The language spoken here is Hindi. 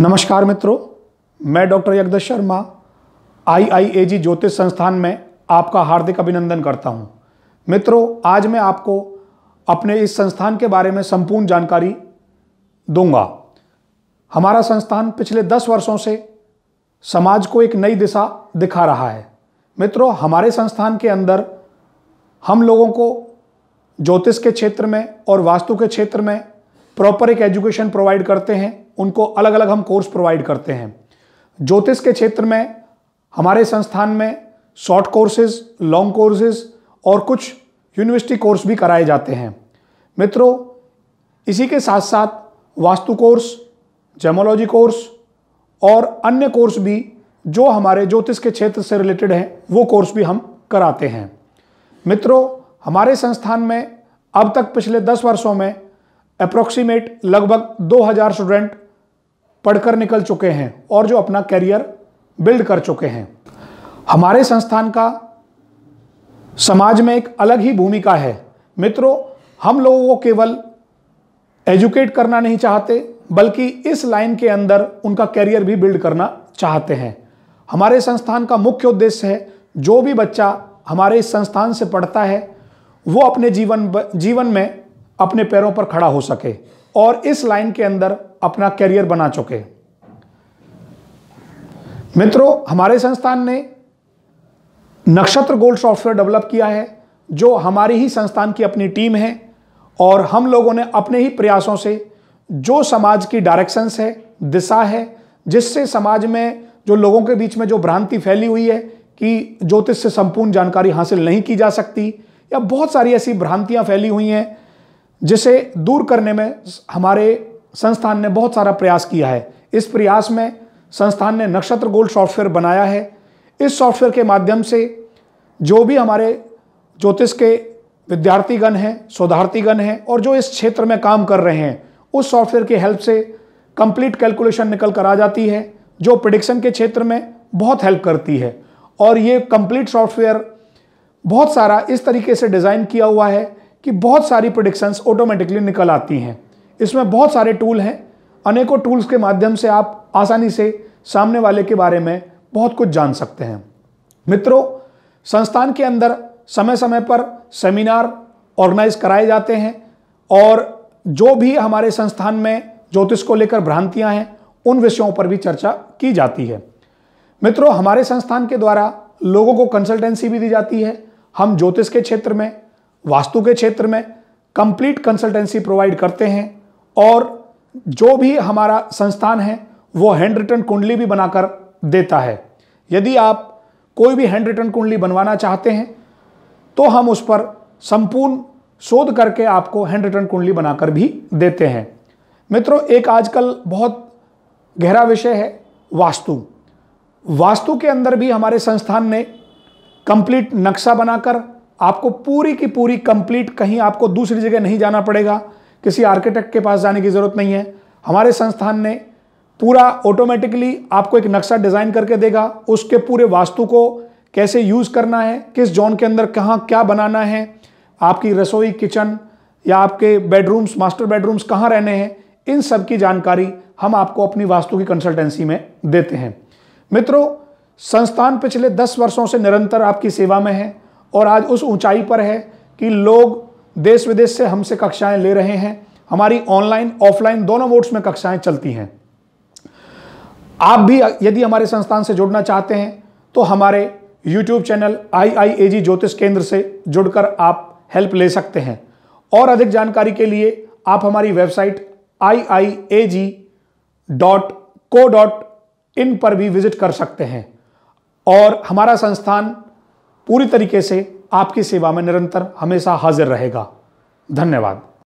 नमस्कार मित्रों, मैं डॉक्टर यगदश शर्मा आईआईएजी ज्योतिष संस्थान में आपका हार्दिक अभिनंदन करता हूँ। मित्रों, आज मैं आपको अपने इस संस्थान के बारे में संपूर्ण जानकारी दूँगा हमारा संस्थान पिछले दस वर्षों से समाज को एक नई दिशा दिखा रहा है मित्रों, हमारे संस्थान के अंदर हम लोगों को ज्योतिष के क्षेत्र में और वास्तु के क्षेत्र में प्रॉपर एक एजुकेशन प्रोवाइड करते हैं, उनको अलग अलग हम कोर्स प्रोवाइड करते हैं। ज्योतिष के क्षेत्र में, हमारे संस्थान में शॉर्ट कोर्सेज लॉन्ग कोर्सेज और कुछ यूनिवर्सिटी कोर्स भी कराए जाते हैं। मित्रों, इसी के साथ साथ वास्तु कोर्स जेमोलॉजी कोर्स और अन्य कोर्स भी जो हमारे ज्योतिष के क्षेत्र से रिलेटेड हैं, वो कोर्स भी हम कराते हैं। मित्रों, हमारे संस्थान में अब तक पिछले दस वर्षों में अप्रोक्सीमेट लगभग 2000 स्टूडेंट पढ़कर निकल चुके हैं और जो अपना करियर बिल्ड कर चुके हैं। हमारे संस्थान का समाज में एक अलग ही भूमिका है। मित्रों, हम लोगों को केवल एजुकेट करना नहीं चाहते, बल्कि इस लाइन के अंदर उनका करियर भी बिल्ड करना चाहते हैं। हमारे संस्थान का मुख्य उद्देश्य है, जो भी बच्चा हमारे इस संस्थान से पढ़ता है, वो अपने जीवन जीवन में अपने पैरों पर खड़ा हो सके और इस लाइन के अंदर अपना करियर बना चुके। मित्रों, हमारे संस्थान ने नक्षत्र गोल्ड सॉफ्टवेयर डेवलप किया है, जो हमारी ही संस्थान की अपनी टीम है और हम लोगों ने अपने ही प्रयासों से जो समाज की डायरेक्शंस है, दिशा है, जिससे समाज में जो लोगों के बीच में जो भ्रांति फैली हुई है कि ज्योतिष से संपूर्ण जानकारी हासिल नहीं की जा सकती, या बहुत सारी ऐसी भ्रांतियाँ फैली हुई हैं जिसे दूर करने में हमारे संस्थान ने बहुत सारा प्रयास किया है। इस प्रयास में संस्थान ने नक्षत्र गोल्ड सॉफ्टवेयर बनाया है। इस सॉफ्टवेयर के माध्यम से जो भी हमारे ज्योतिष के विद्यार्थीगण हैं, शोधार्थीगण हैं और जो इस क्षेत्र में काम कर रहे हैं, उस सॉफ्टवेयर की हेल्प से कंप्लीट कैलकुलेशन निकल कर आ जाती है, जो प्रिडिक्शन के क्षेत्र में बहुत हेल्प करती है। और ये कंप्लीट सॉफ्टवेयर बहुत सारा इस तरीके से डिज़ाइन किया हुआ है कि बहुत सारी प्रोडिक्शंस ऑटोमेटिकली निकल आती हैं। इसमें बहुत सारे टूल हैं। अनेकों टूल्स के माध्यम से आप आसानी से सामने वाले के बारे में बहुत कुछ जान सकते हैं। मित्रों, संस्थान के अंदर समय समय पर सेमिनार ऑर्गेनाइज कराए जाते हैं और जो भी हमारे संस्थान में ज्योतिष को लेकर भ्रांतियाँ हैं, उन विषयों पर भी चर्चा की जाती है। मित्रों, हमारे संस्थान के द्वारा लोगों को कंसल्टेंसी भी दी जाती है। हम ज्योतिष के क्षेत्र में वास्तु के क्षेत्र में कंप्लीट कंसल्टेंसी प्रोवाइड करते हैं और जो भी हमारा संस्थान है, वो हैंड रिटर्न कुंडली भी बनाकर देता है। यदि आप कोई भी हैंड रिटर्न कुंडली बनवाना चाहते हैं तो हम उस पर संपूर्ण शोध करके आपको हैंड रिटर्न कुंडली बनाकर भी देते हैं। मित्रों, एक आजकल बहुत गहरा विषय है वास्तु। वास्तु के अंदर भी हमारे संस्थान ने कंप्लीट नक्शा बनाकर आपको पूरी की पूरी कंप्लीट कहीं आपको दूसरी जगह नहीं जाना पड़ेगा। किसी आर्किटेक्ट के पास जाने की ज़रूरत नहीं है। हमारे संस्थान ने पूरा ऑटोमेटिकली आपको एक नक्शा डिज़ाइन करके देगा। उसके पूरे वास्तु को कैसे यूज़ करना है, किस जोन के अंदर कहाँ क्या बनाना है, आपकी रसोई किचन या आपके बेडरूम्स मास्टर बेडरूम्स कहाँ रहने हैं, इन सब की जानकारी हम आपको अपनी वास्तु की कंसल्टेंसी में देते हैं। मित्रों, संस्थान पिछले दस वर्षों से निरंतर आपकी सेवा में है। और आज उस ऊंचाई पर है कि लोग देश विदेश से हमसे कक्षाएँ ले रहे हैं। हमारी ऑनलाइन ऑफलाइन दोनों मोड्स में कक्षाएँ चलती हैं। आप भी यदि हमारे संस्थान से जुड़ना चाहते हैं तो हमारे YouTube channel I I A जी ज्योतिष केंद्र से जुड़कर आप हेल्प ले सकते हैं। और अधिक जानकारी के लिए आप हमारी website I I A G dot co dot in पर भी विज़िट कर सकते हैं। और हमारा संस्थान पूरी तरीके से आपकी सेवा में निरंतर हमेशा हाजिर रहेगा। धन्यवाद।